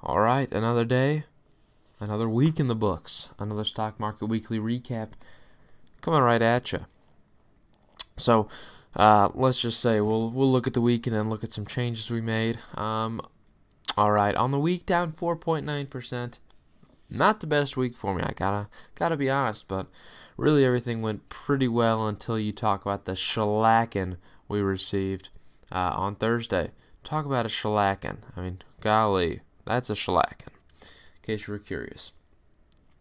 All right, another day, another week in the books, another stock market weekly recap coming right at you. So, uh, let's just say we'll we'll look at the week and then look at some changes we made. Um, all right, on the week down 4.9 percent. Not the best week for me. I gotta gotta be honest, but really everything went pretty well until you talk about the shellacking we received uh, on Thursday. Talk about a shellacking. I mean, golly, that's a shellacking. In case you were curious,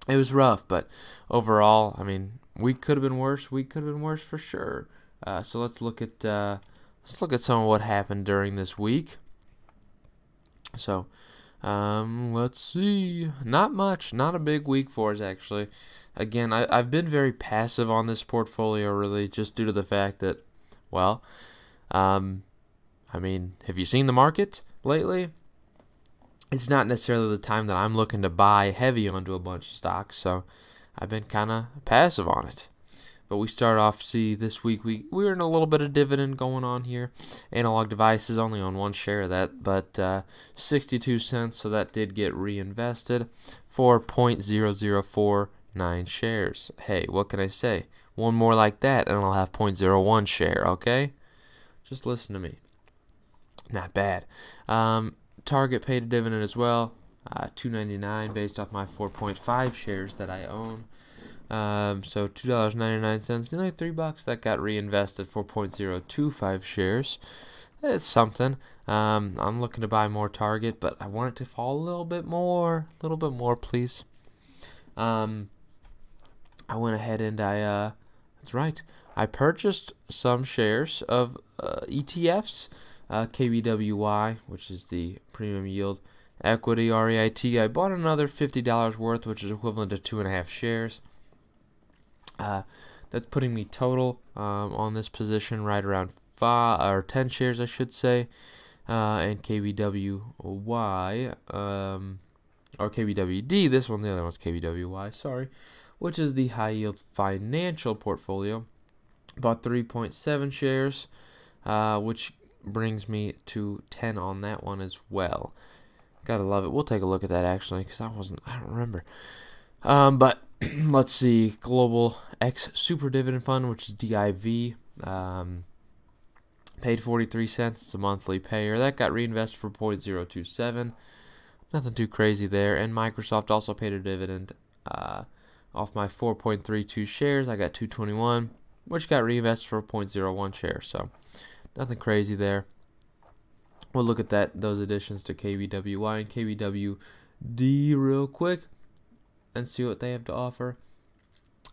it was rough, but overall, I mean, we could have been worse. We could have been worse for sure. Uh, so let's look at uh, let's look at some of what happened during this week. So, um, let's see. Not much. Not a big week for us actually. Again, I, I've been very passive on this portfolio, really, just due to the fact that, well, um, I mean, have you seen the market lately? It's not necessarily the time that I'm looking to buy heavy onto a bunch of stocks, so I've been kind of passive on it. But we start off, see, this week we, we're in a little bit of dividend going on here. Analog devices only on one share of that, but uh, 62 cents, so that did get reinvested for 0.0049 shares. Hey, what can I say? One more like that, and I'll have 0.01 share, okay? Just listen to me. Not bad. Um, Target paid a dividend as well, uh, 2.99 based off my 4.5 shares that I own. Um, so two dollars ninety nine cents, nearly three bucks. That got reinvested Four point zero two five shares. It's something. Um, I'm looking to buy more Target, but I want it to fall a little bit more, a little bit more, please. Um, I went ahead and I, uh, that's right, I purchased some shares of uh, ETFs, uh, KBWY, which is the premium yield equity REIT. I bought another fifty dollars worth, which is equivalent to two and a half shares. Uh, that's putting me total um, on this position right around five or ten shares, I should say. Uh, and KBWY um, or KBWD. This one, the other one's KBWY. Sorry, which is the high yield financial portfolio. Bought 3.7 shares, uh, which brings me to 10 on that one as well. Gotta love it. We'll take a look at that actually, because I wasn't, I don't remember. Um, but let's see, Global X Super Dividend Fund, which is DIV, um, paid 43 cents. It's a monthly payer. That got reinvested for 0.027. Nothing too crazy there. And Microsoft also paid a dividend uh, off my 4.32 shares. I got 221, which got reinvested for 0.01 share. So nothing crazy there. We'll look at that those additions to KBWY and KBWD real quick and see what they have to offer.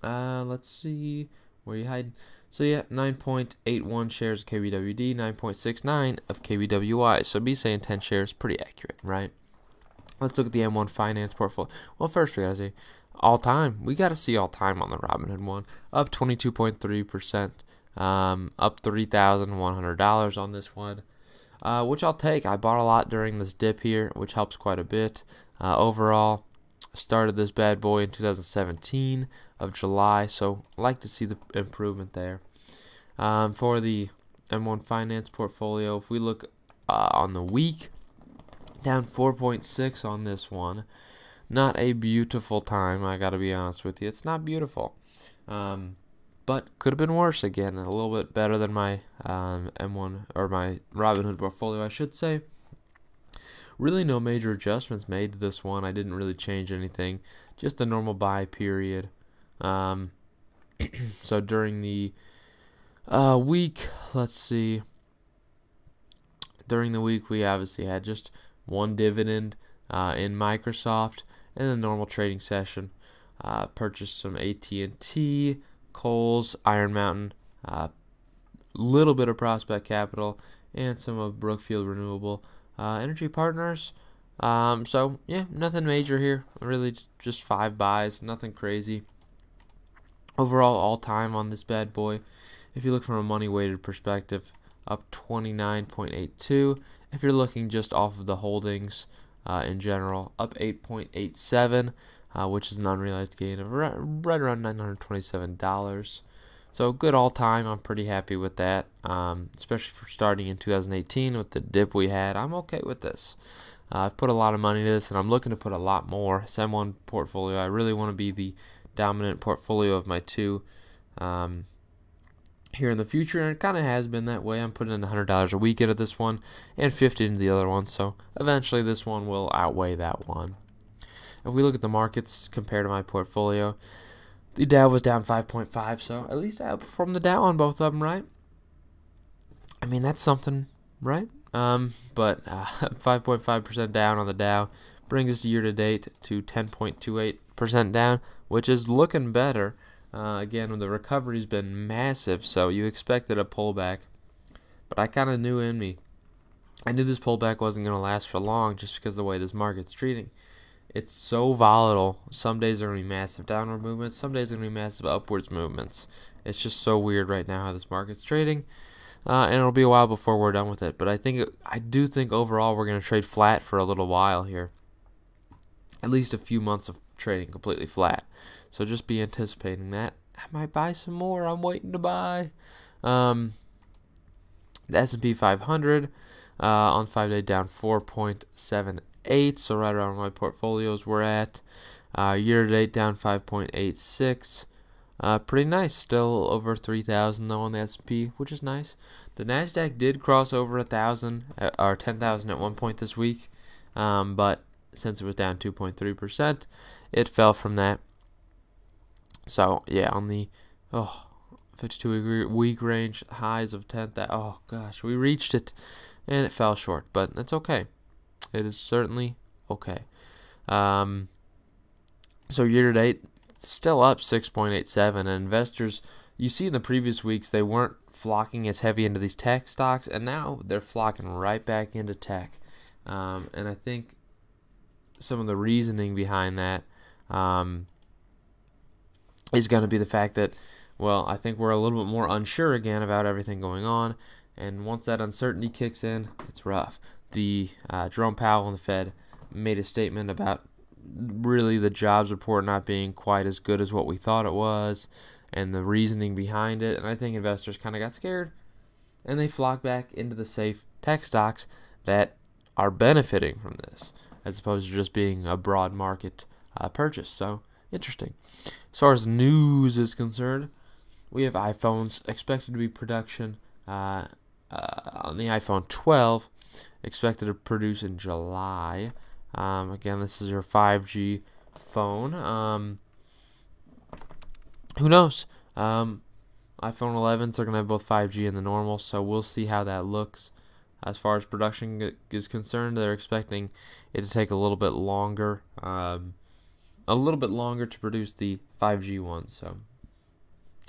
Uh, let's see where you hide. So yeah, 9.81 shares of KBWD, 9.69 of KBWY. So be saying 10 shares, pretty accurate, right? Let's look at the M1 Finance portfolio. Well, first we gotta see all time. We gotta see all time on the Robinhood one, up 22.3 percent, um, up three thousand one hundred dollars on this one, uh, which I'll take. I bought a lot during this dip here, which helps quite a bit. Uh, overall, started this bad boy in 2017 of July, so like to see the improvement there. Um, for the M1 Finance portfolio, if we look uh, on the week, down 4.6 on this one. Not a beautiful time, I gotta be honest with you. It's not beautiful. Um, but could have been worse again. A little bit better than my um, M1 or my Robinhood portfolio, I should say really no major adjustments made to this one. I didn't really change anything, just a normal buy period. Um, so during the uh, week, let's see. During the week, we obviously had just one dividend uh, in Microsoft and a normal trading session. Uh, purchased some AT&T, Kohl's, Iron Mountain, a uh, little bit of Prospect Capital, and some of Brookfield Renewable uh, Energy Partners. Um, so yeah, nothing major here. Really, just five buys, nothing crazy. Overall, all time on this bad boy. If you look from a money weighted perspective, up 29.82. If you're looking just off of the holdings uh, in general, up 8.87, uh, which is an unrealized gain of right, around $927. So good all time. I'm pretty happy with that, um, especially for starting in 2018 with the dip we had. I'm okay with this. Uh, I've put a lot of money into this, and I'm looking to put a lot more. SEM1 portfolio. I really want to be the dominant portfolio of my two um, here in the future, and it kind of has been that way. I'm putting in $100 a week into this one and 50 into the other one, so eventually this one will outweigh that one. If we look at the markets compared to my portfolio, the Dow was down 5.5, so at least I outperformed the Dow on both of them, right? I mean, that's something, right? Um, but 5.5% uh, down on the Dow brings us year to date to 10.28% down, which is looking better. Uh, again, the recovery's been massive, so you expected a pullback. But I kind of knew in me, I knew this pullback wasn't going to last for long just because of the way this market's treating. It's so volatile. Some days are going to be massive downward movements, some days are going to be massive upwards movements. It's just so weird right now how this market's trading. Uh, and it'll be a while before we're done with it. But I think I do think overall we're going to trade flat for a little while here. At least a few months of trading completely flat. So just be anticipating that. I might buy some more. I'm waiting to buy. Um, the S&P 500 uh, on five day down 4.78, so right around my portfolios we're at. Uh, year to date down 5.86. Uh, pretty nice. Still over 3,000 though on the S&P, which is nice. The Nasdaq did cross over a thousand uh, or 10,000 at one point this week, um, but since it was down 2.3 percent, it fell from that. So yeah, on the oh 52 week range highs of 10 that oh gosh, we reached it and it fell short, but that's okay. It is certainly okay. Um, so year to date, still up 6.87. And investors, you see in the previous weeks, they weren't flocking as heavy into these tech stocks, and now they're flocking right back into tech. Um, and I think some of the reasoning behind that um, is going to be the fact that, well, I think we're a little bit more unsure again about everything going on. And once that uncertainty kicks in, it's rough. The uh, Jerome Powell and the Fed made a statement about really the jobs report not being quite as good as what we thought it was and the reasoning behind it. And I think investors kind of got scared and they flocked back into the safe tech stocks that are benefiting from this as opposed to just being a broad market uh, purchase. So interesting. As far as news is concerned, we have iPhones expected to be production uh, uh, on the iPhone 12, expected to produce in July. Um, again, this is your 5G phone. Um, who knows? Um, iPhone 11s are going to have both 5G and the normal, so we'll see how that looks. As far as production is concerned, they're expecting it to take a little bit longer, um, a little bit longer to produce the 5G ones. So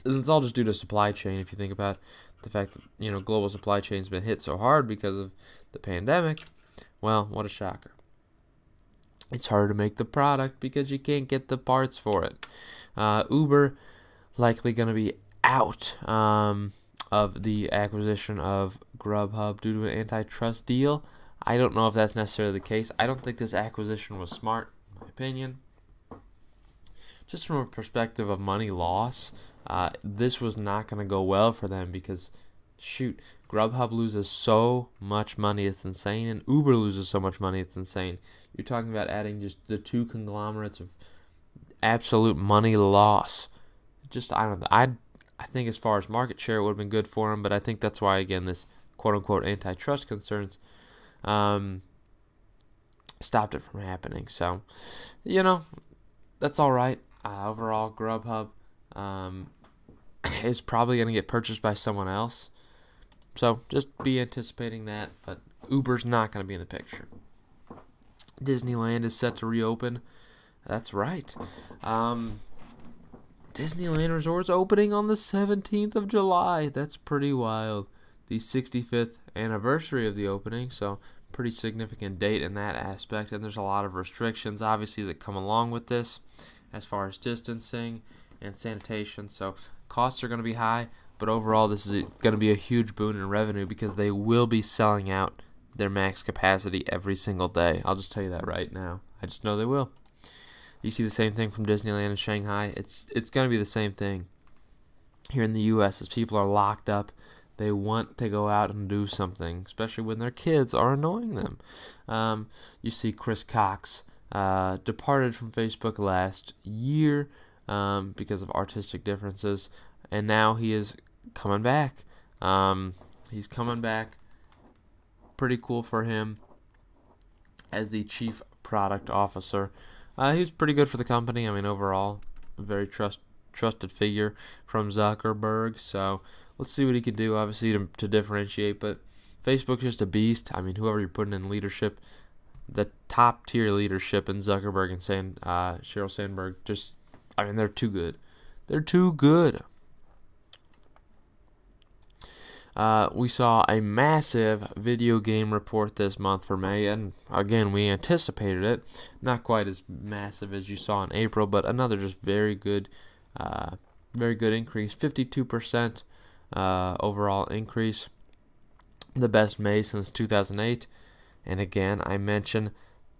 it's all just due to supply chain. If you think about the fact that you know global supply chain's been hit so hard because of the pandemic, well, what a shocker it's hard to make the product because you can't get the parts for it. Uh, Uber likely going to be out um, of the acquisition of Grubhub due to an antitrust deal. I don't know if that's necessarily the case. I don't think this acquisition was smart, in my opinion. Just from a perspective of money loss, uh, this was not going to go well for them because, shoot, Grubhub loses so much money, it's insane, and Uber loses so much money, it's insane. You're talking about adding just the two conglomerates of absolute money loss. Just I don't. I I think as far as market share, it would have been good for them, but I think that's why again this quote unquote antitrust concerns um, stopped it from happening. So you know that's all right. Uh, overall, Grubhub um, is probably going to get purchased by someone else. So just be anticipating that, but Uber's not going to be in the picture. Disneyland is set to reopen. That's right. Um, Disneyland Resort's opening on the 17th of July. That's pretty wild. The 65th anniversary of the opening, so pretty significant date in that aspect. And there's a lot of restrictions, obviously, that come along with this as far as distancing and sanitation. So costs are going to be high, but overall, this is going to be a huge boon in revenue because they will be selling out their max capacity every single day. I'll just tell you that right now. I just know they will. You see the same thing from Disneyland in Shanghai. It's it's going to be the same thing here in the U.S. as people are locked up. They want to go out and do something, especially when their kids are annoying them. Um, you see, Chris Cox uh, departed from Facebook last year um, because of artistic differences, and now he is coming back. Um, he's coming back. Pretty cool for him as the chief product officer. Uh, he was pretty good for the company. I mean, overall, very trust trusted figure from Zuckerberg. So let's see what he can do. Obviously, to, to differentiate, but Facebook's just a beast. I mean, whoever you're putting in leadership, the top tier leadership in Zuckerberg and Sand, uh, Sheryl Sandberg, just I mean, they're too good. They're too good. Uh, we saw a massive video game report this month for May, and again, we anticipated it. Not quite as massive as you saw in April, but another just very good, uh, very good increase. 52% uh, overall increase. The best May since 2008. And again, I mentioned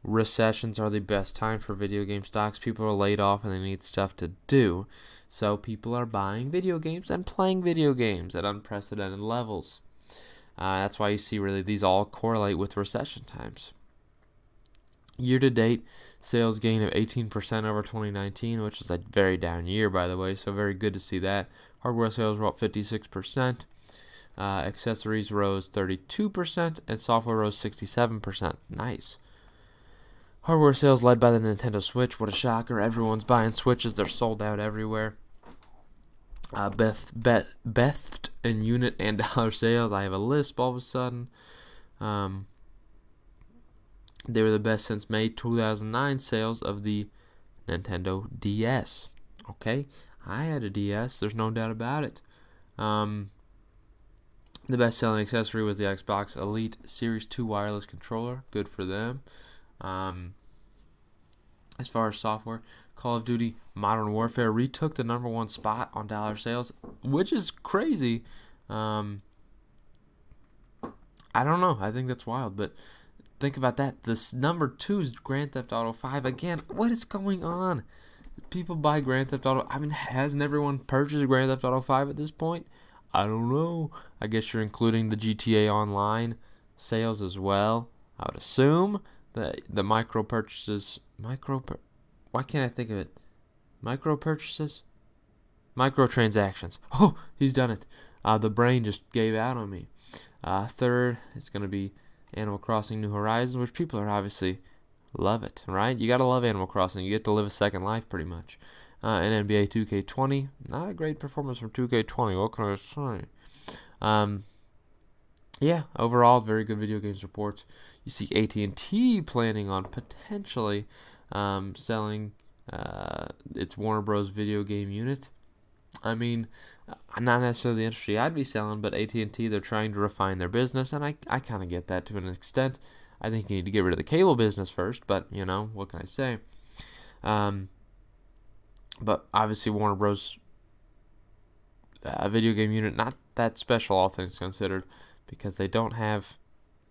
recessions are the best time for video game stocks. People are laid off and they need stuff to do. So people are buying video games and playing video games at unprecedented levels. Uh, that's why you see really these all correlate with recession times. Year to date, sales gain of 18% over 2019, which is a very down year, by the way, so very good to see that. Hardware sales were up 56%, uh, accessories rose 32%, and software rose 67%. Nice. Hardware sales led by the Nintendo Switch. What a shocker. Everyone's buying Switches. They're sold out everywhere. Uh, Beth, Beth, Beth and unit and dollar sales. I have a lisp all of a sudden. Um, they were the best since May 2009 sales of the Nintendo DS. Okay, I had a DS. There's no doubt about it. Um, the best selling accessory was the Xbox Elite Series 2 wireless controller. Good for them. Um, as far as software, Call of Duty Modern Warfare retook the number one spot on dollar sales, which is crazy. Um, I don't know. I think that's wild, but think about that. This number two is Grand Theft Auto 5. Again, what is going on? People buy Grand Theft Auto. I mean, hasn't everyone purchased Grand Theft Auto 5 at this point? I don't know. I guess you're including the GTA Online sales as well. I would assume the the micro purchases micro why can't I think of it? Micro purchases? Microtransactions. Oh he's done it. Uh, the brain just gave out on me. Uh, third it's going to be Animal Crossing New Horizons which people are obviously love it right? You got to love Animal Crossing. You get to live a second life pretty much. Uh, and NBA 2K20 not a great performance from 2K20 what can I say? Um, yeah, overall, very good video games reports. You see AT&T planning on potentially um, selling uh, its Warner Bros. video game unit. I mean, not necessarily the industry I'd be selling, but AT&T they're trying to refine their business, and I I kind of get that to an extent. I think you need to get rid of the cable business first, but you know what can I say? Um, but obviously Warner Bros. Uh, video game unit not that special, all things considered because they don't have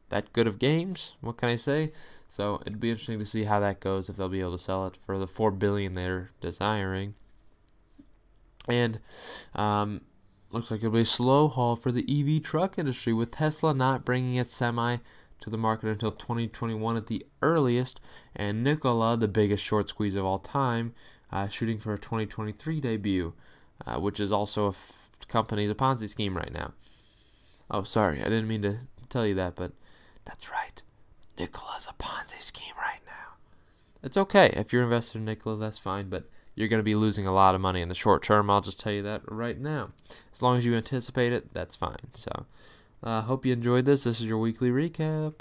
that good of games. What can I say? So it'd be interesting to see how that goes if they'll be able to sell it for the four billion they're desiring. And um, looks like it'll be a slow haul for the EV truck industry with Tesla not bringing its semi to the market until 2021 at the earliest, and Nikola, the biggest short squeeze of all time, uh, shooting for a 2023 debut, uh, which is also a f- company's a Ponzi scheme right now. Oh, sorry, I didn't mean to tell you that, but that's right. Nikola's a Ponzi scheme right now. It's okay. If you're invested in Nikola, that's fine, but you're going to be losing a lot of money in the short term. I'll just tell you that right now. As long as you anticipate it, that's fine. So, I uh, hope you enjoyed this. This is your weekly recap.